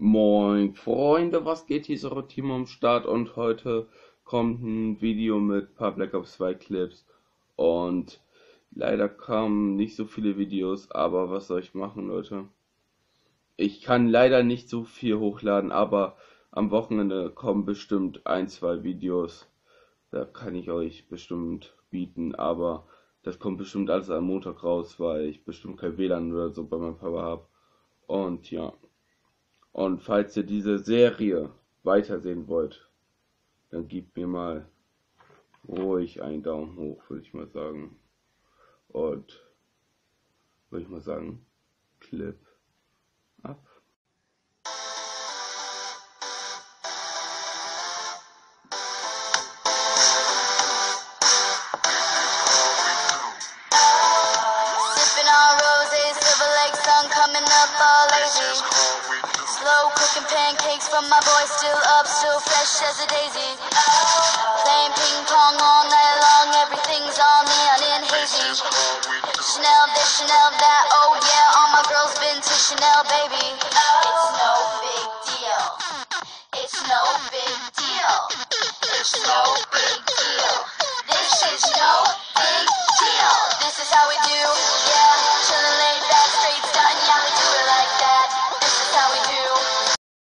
Moin Freunde, was geht hier so Team am Start und heute kommt ein Video mit paar Black Ops 2 Clips und leider kamen nicht so viele Videos, aber was soll ich machen Leute? Ich kann leider nicht so viel hochladen, aber am Wochenende kommen bestimmt ein, zwei Videos. Da kann ich euch bestimmt bieten, aber das kommt bestimmt alles am Montag raus, weil ich bestimmt kein WLAN oder so bei meinem Papa habe. Und ja. Und falls ihr diese Serie weitersehen wollt, dann gebt mir mal ruhig einen Daumen hoch, würde ich mal sagen. Und würde ich mal sagen, Clip ab. Making pancakes for my boy, still up, still fresh as a daisy. Oh, playing ping pong all night long, everything's all neon and hazy. Chanel this, Chanel that, oh yeah, all my girls been to Chanel, baby. Oh, it's no big deal. It's no big deal. It's no big deal. This is no big deal. This is how we do.